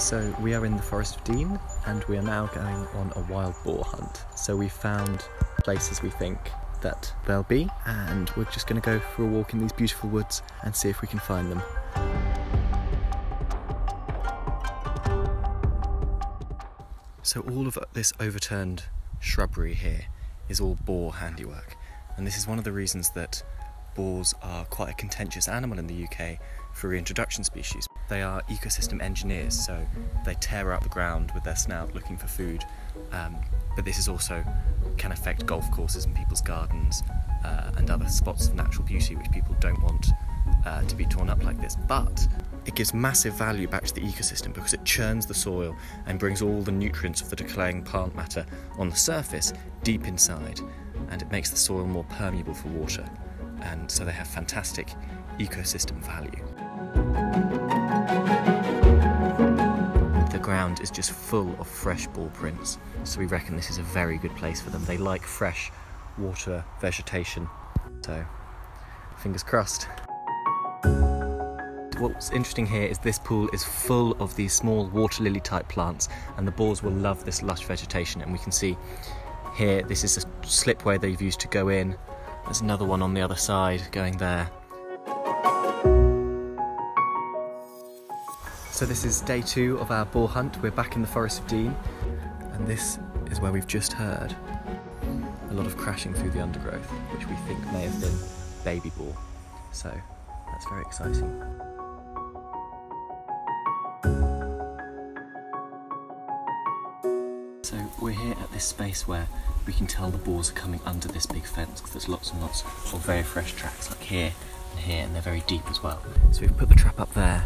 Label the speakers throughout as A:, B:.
A: So we are in the Forest of Dean and we are now going on a wild boar hunt. So we found places we think that they'll be and we're just going to go for a walk in these beautiful woods and see if we can find them. So all of this overturned shrubbery here is all boar handiwork and this is one of the reasons that boars are quite a contentious animal in the UK for reintroduction species. They are ecosystem engineers, so they tear up the ground with their snout looking for food. Um, but this is also can affect golf courses and people's gardens uh, and other spots of natural beauty which people don't want uh, to be torn up like this. But it gives massive value back to the ecosystem because it churns the soil and brings all the nutrients of the decaying plant matter on the surface deep inside, and it makes the soil more permeable for water. And so they have fantastic ecosystem value. The ground is just full of fresh boar prints, so we reckon this is a very good place for them. They like fresh water, vegetation, so fingers crossed. What's interesting here is this pool is full of these small water lily type plants and the boars will love this lush vegetation and we can see here this is a slipway they've used to go in. There's another one on the other side going there So this is day two of our boar hunt. We're back in the Forest of Dean, and this is where we've just heard a lot of crashing through the undergrowth, which we think may have been baby boar. So that's very exciting. So we're here at this space where we can tell the boars are coming under this big fence because there's lots and lots of very fresh tracks like here and here and they're very deep as well. So we've put the trap up there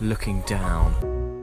A: looking down.